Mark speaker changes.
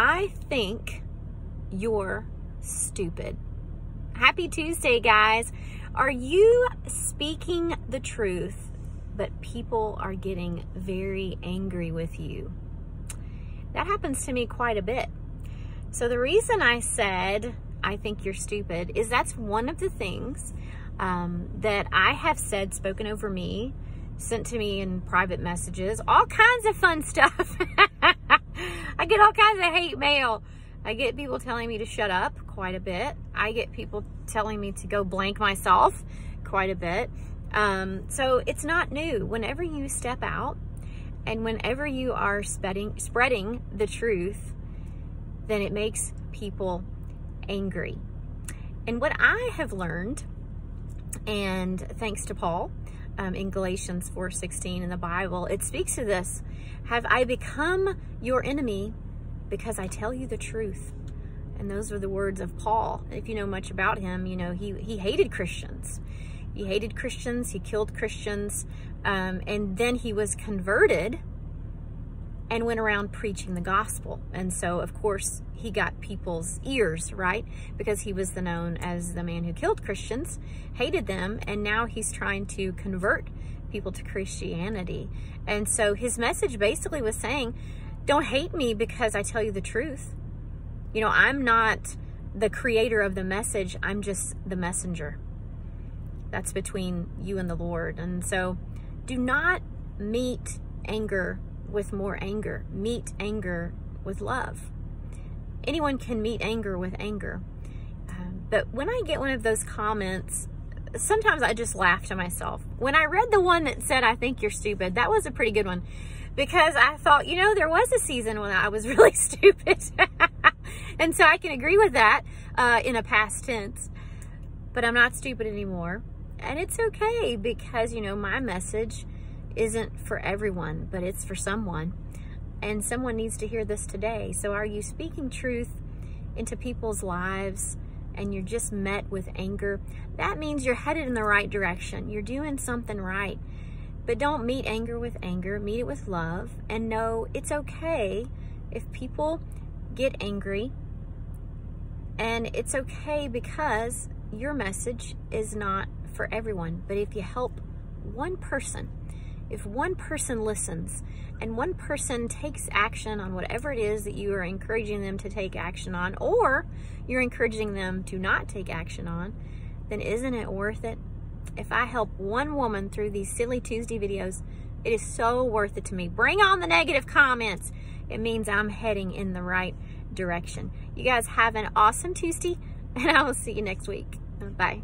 Speaker 1: I think you're stupid. Happy Tuesday, guys. Are you speaking the truth, but people are getting very angry with you? That happens to me quite a bit. So the reason I said I think you're stupid is that's one of the things um, that I have said, spoken over me, sent to me in private messages, all kinds of fun stuff. Get all kinds of hate mail. I get people telling me to shut up quite a bit. I get people telling me to go blank myself quite a bit. Um, so it's not new. Whenever you step out and whenever you are spreading, spreading the truth, then it makes people angry. And what I have learned, and thanks to Paul um, in Galatians 4.16 in the Bible, it speaks to this. Have I become your enemy because I tell you the truth? And those are the words of Paul. If you know much about him, you know, he, he hated Christians. He hated Christians. He killed Christians. Um, and then he was converted and went around preaching the gospel. And so, of course, he got people's ears, right? Because he was the known as the man who killed Christians, hated them, and now he's trying to convert people to Christianity. And so his message basically was saying, don't hate me because I tell you the truth. You know, I'm not the creator of the message. I'm just the messenger. That's between you and the Lord. And so do not meet anger with more anger. Meet anger with love. Anyone can meet anger with anger. Um, but when I get one of those comments, sometimes I just laugh to myself. When I read the one that said, I think you're stupid, that was a pretty good one because I thought, you know, there was a season when I was really stupid. and so I can agree with that uh, in a past tense. But I'm not stupid anymore. And it's okay because, you know, my message isn't for everyone, but it's for someone. And someone needs to hear this today. So are you speaking truth into people's lives and you're just met with anger? That means you're headed in the right direction. You're doing something right. But don't meet anger with anger, meet it with love, and know it's okay if people get angry. And it's okay because your message is not for everyone. But if you help one person, if one person listens and one person takes action on whatever it is that you are encouraging them to take action on, or you're encouraging them to not take action on, then isn't it worth it? If I help one woman through these silly Tuesday videos, it is so worth it to me. Bring on the negative comments. It means I'm heading in the right direction. You guys have an awesome Tuesday, and I will see you next week. Bye.